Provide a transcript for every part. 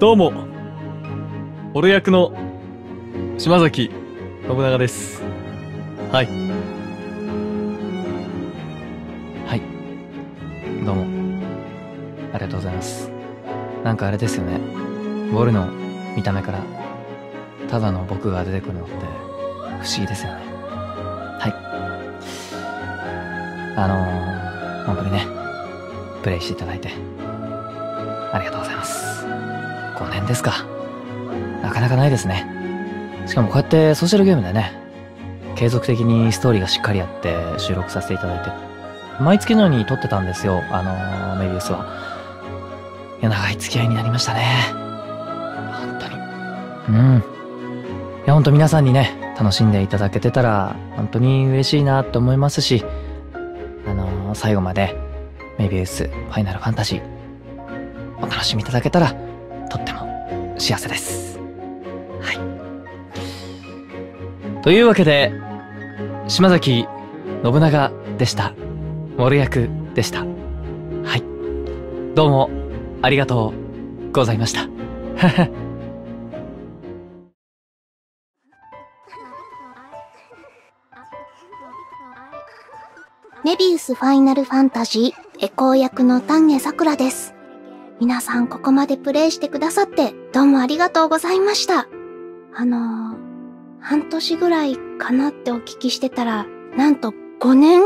どうも、俺役の島崎信長です。はい。はいどうも。ありがとうございます。なんかあれですよね。ウォルの見た目から、ただの僕が出てくるのって、不思議ですよね。はい。あのー、本当にね、プレイしていただいて、ありがとうございます。5年ですか。なかなかないですね。しかもこうやってソーシャルゲームでね、継続的にストーリーがしっかりあって収録させていただいて、毎月のように撮ってたんですよ、あのメビウスは。いや、長い付き合いになりましたね。本当に。うん。いや、本当皆さんにね、楽しんでいただけてたら、本当に嬉しいなと思いますし、あの最後まで、メビウス、ファイナルファンタジー、お楽しみいただけたら、とっても幸せです。はい。というわけで、島崎信長でした。森役でした。はい。どうも、ありがとうございました。メビウスファイナルファンタジーエコー役の丹下桜です。皆さんここまでプレイしてくださってどうもありがとうございました。あのー、半年ぐらいかなってお聞きしてたら、なんと5年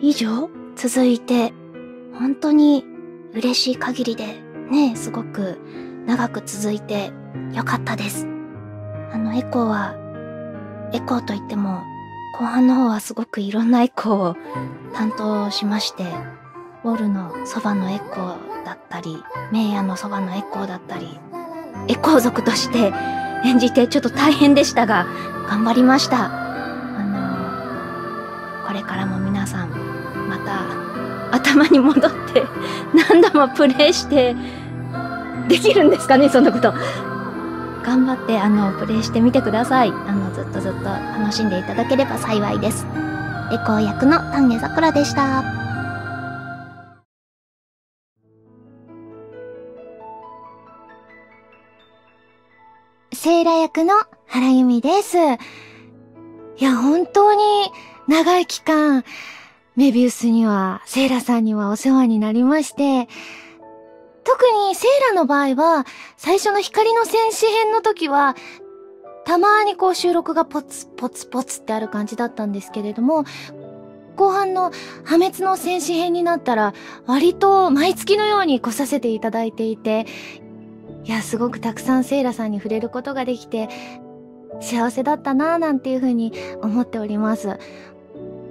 以上続いて、本当に嬉しい限りで、ね、すごく長く続いてよかったです。あの、エコーは、エコーといっても、後半の方はすごくいろんなエコーを担当しまして、ウォルのそばのエコーだったり、メイヤのそばのエコーだったり、エコー族として演じてちょっと大変でしたが、頑張りました。あのこれからも皆さん、また頭に戻って 何度もプレイして、できるんですかね、そんなこと。頑張って、あの、プレイしてみてください。あの、ずっとずっと楽しんでいただければ幸いです。エコー役の丹下桜でした。セイラ役の原由美です。いや、本当に長い期間、メビウスには、セイラさんにはお世話になりまして、特にセイラの場合は、最初の光の戦士編の時は、たまにこう収録がポツポツポツってある感じだったんですけれども、後半の破滅の戦士編になったら、割と毎月のように来させていただいていて、いや、すごくたくさんセイラさんに触れることができて、幸せだったなぁなんていうふうに思っております。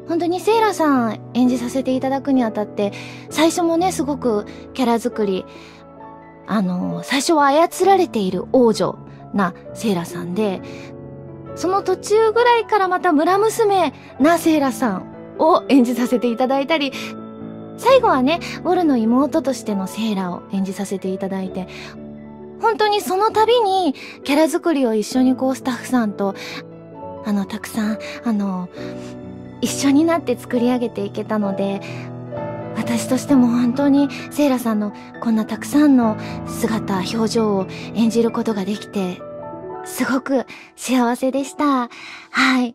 本当にセイラさん演じさせていただくにあたって、最初もね、すごくキャラ作り、あの、最初は操られている王女なセイラさんで、その途中ぐらいからまた村娘なセイラさんを演じさせていただいたり、最後はね、ウォルの妹としてのセイラを演じさせていただいて、本当にその度にキャラ作りを一緒にこうスタッフさんと、あの、たくさん、あの、一緒になって作り上げていけたので、私としても本当にセイラさんのこんなたくさんの姿、表情を演じることができて、すごく幸せでした。はい。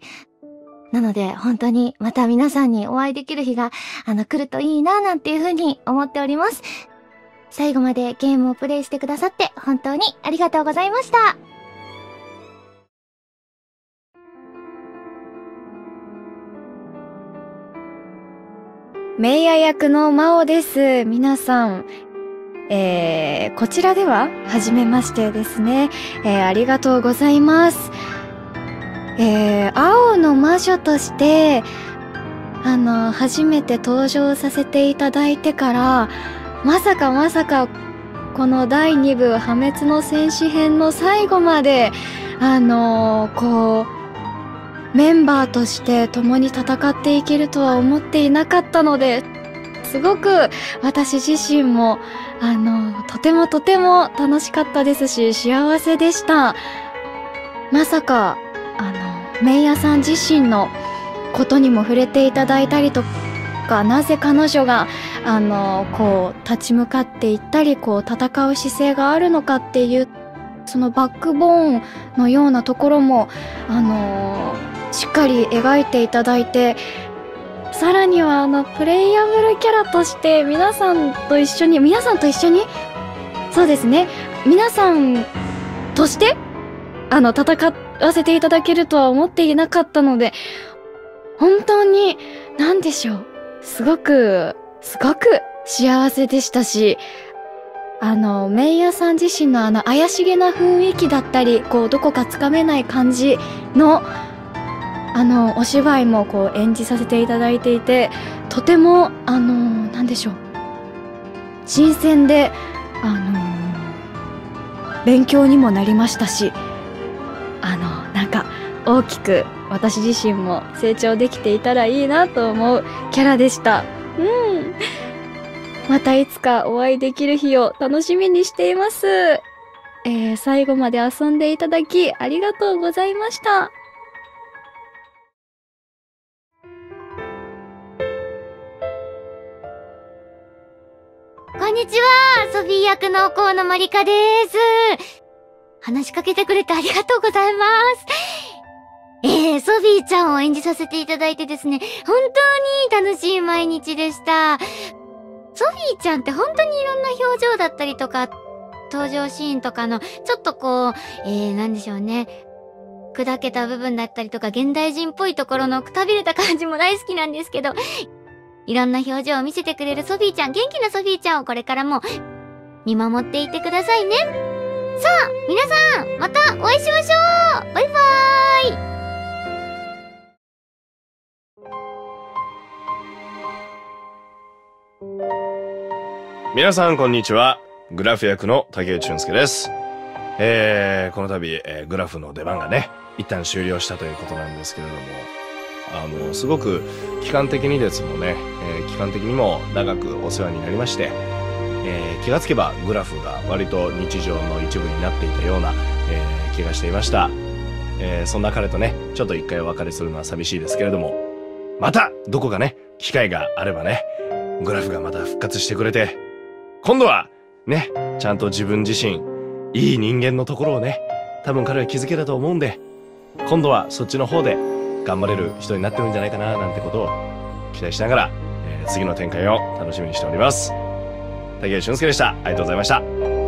なので、本当にまた皆さんにお会いできる日が、あの、来るといいな、なんていうふうに思っております。最後までゲームをプレイしてくださって本当にありがとうございました。メイヤ役のマオです。皆さん、えー、こちらでは、はじめましてですね。えー、ありがとうございます。えー、青の魔女として、あの、初めて登場させていただいてから、まさかまさか、この第2部破滅の戦士編の最後まで、あのこう、メンバーとして共に戦っていけるとは思っていなかったので、すごく私自身も、あの、とてもとても楽しかったですし、幸せでした。まさか、あの、メイヤさん自身のことにも触れていただいたりとかなぜ彼女があのこう立ち向かっていったりこう戦う姿勢があるのかっていうそのバックボーンのようなところもあのしっかり描いていただいてさらにはあのプレイヤブルキャラとして皆さんと一緒に皆さんと一緒にそうですね皆さんとしてあの戦わせていただけるとは思っていなかったので本当に何でしょう。すごくすごく幸せでしたしあのメイヤさん自身のあの怪しげな雰囲気だったりこうどこかつかめない感じのあのお芝居もこう演じさせていただいていてとてもあのなんでしょう。新鮮であの勉強にもなりましたしあのなんか大きく私自身も成長できていたらいいなと思うキャラでした。うん。またいつかお会いできる日を楽しみにしています。えー、最後まで遊んでいただきありがとうございました。こんにちは。ソフィー役の河野まりかです。話しかけてくれてありがとうございます。ソフィーちゃんを演じさせていただいてですね、本当に楽しい毎日でした。ソフィーちゃんって本当にいろんな表情だったりとか、登場シーンとかの、ちょっとこう、えー、なんでしょうね。砕けた部分だったりとか、現代人っぽいところのくたびれた感じも大好きなんですけど、いろんな表情を見せてくれるソフィーちゃん、元気なソフィーちゃんをこれからも見守っていてくださいね。さあ、皆さん、またお会いしましょうバイバーイ皆さんこんにちは。グラフ役の竹内俊介です。えー、この度、えー、グラフの出番がね一旦終了したということなんですけれどもあのすごく期間的にですもね、えー、期間的にも長くお世話になりまして、えー、気がつけばグラフが割と日常の一部になっていたような、えー、気がしていました、えー、そんな彼とねちょっと一回お別れするのは寂しいですけれどもまたどこかね機会があればねグラフがまた復活してくれて今度は、ね、ちゃんと自分自身、いい人間のところをね、多分彼は気づけたと思うんで、今度はそっちの方で頑張れる人になってるんじゃないかな、なんてことを期待しながら、えー、次の展開を楽しみにしております。竹内俊介でした。ありがとうございました。